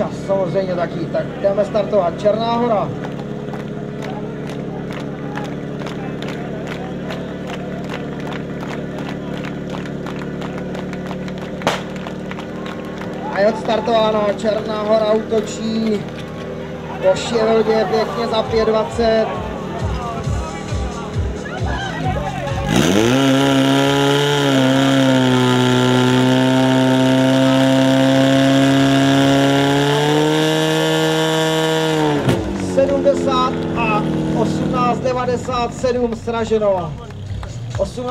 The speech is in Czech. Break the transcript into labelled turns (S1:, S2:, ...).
S1: Čas samozřejmě taky, tak jdeme startovat. Černá hora. A je odstartováno, Černá hora útočí po Šěveldě pěkně za 5.20. Sedmdesát a 18,97 sraženo. 18